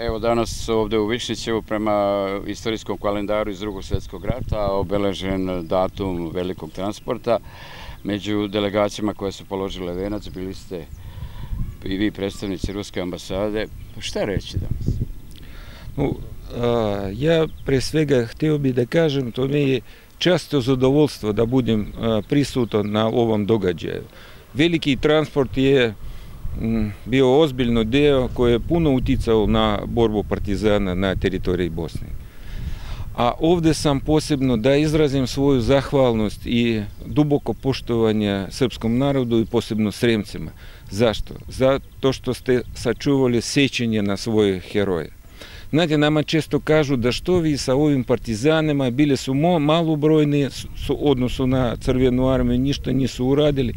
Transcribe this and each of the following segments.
Evo danas ovdje u Višnićevu prema istorijskom kalendaru iz drugog svjetskog rata obeležen datum velikog transporta. Među delegacijama koje su položile venac bili ste i vi predstavnici Ruske ambasade. Šta reći danas? Ja pre svega htio bih da kažem, to mi je često zadovoljstvo da budem prisutan na ovom događaju. Veliki transport je... bio ozbiljno deo koje je puno uticao na borbu partizana na teritoriji Bosne. A ovde sam posebno da izrazim svoju zahvalnost i duboko poštovanje srpskom narodu i posebno sremcima. Zašto? Zato što ste sačuvali sećanje na svoje heroje. Znate, nama često kažu da što vi sa ovim partizanima bili su malobrojni u odnosu na Crvenu armiju, ništa nisu uradili,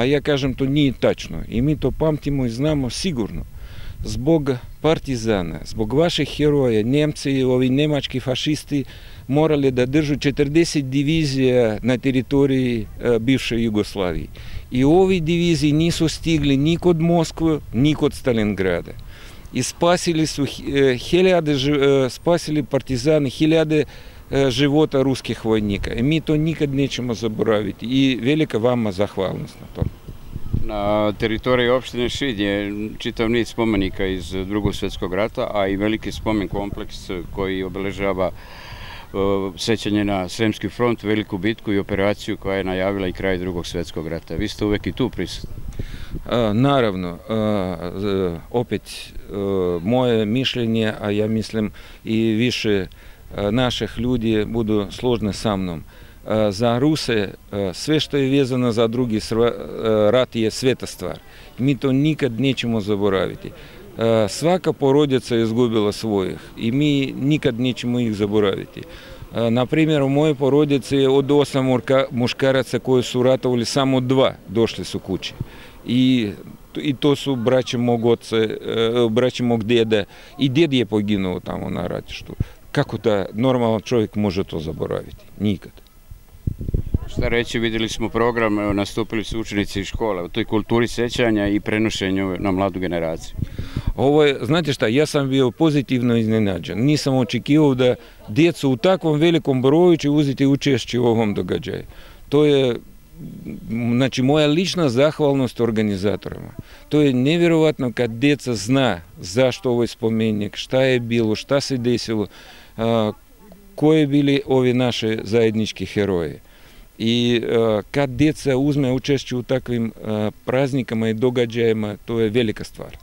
а я кажем, то nije tačno. I mi to pamtimo i znamo sigurno. Zbog partizana, zbog vaših heroja, Njemci, ovi nemački fašisti morali da držu 40 divizija na teritoriji e, bivše Jugoslavije. I ovi diviziji nisu stigli ni kod Moskve, ni kod Stalingrada. I spasili su e, hiljade, e, spasili partizane hiljade života ruskih vojnika. Mi to nikad nećemo zaboraviti i velika vama zahvalnost na to. Na teritoriji opštine Šid je čitav niz spomenika iz drugog svjetskog rata, a i veliki spomen kompleks koji obeležava sećanje na Sremski front, veliku bitku i operaciju koja je najavila i kraj drugog svjetskog rata. Vi ste uvek i tu prisutni. Naravno, opet moje mišljenje, a ja mislim i više naših ljudi budu složni sa mnom. Za Ruse sve što je vezano za drugi rat je sveta stvar. Mi to nikad nećemo zaboraviti. Svaka porodica izgubila svojih i mi nikad nećemo ih zaboraviti. Например, у моей породицы от 8 мушкараца кои су ратовали само два дошли су кучи. И, и то су брачи мог отца, брачи мог деда. И дед я погинул там на рате, что Kako da normalan čovjek može to zaboraviti? Nikad. Šta reći, vidjeli smo program, nastupili su učenici iz škola, u toj kulturi sećanja i prenošenju na mladu generaciju. Ovo je, znate šta, ja sam bio pozitivno iznenađen. Nisam očekivao da djecu u takvom velikom broju će uzeti učešće u ovom događaju. To je Значи, моја лична захвалност организаторама. Тој е невероятно, кога деца зна зашто овој споменик, шта е било, шта се десило, э, кое были овие наши заеднички герои. И э, кога деца узме учешче у таквим э, празникама и догаѓајама, то е велика ствар.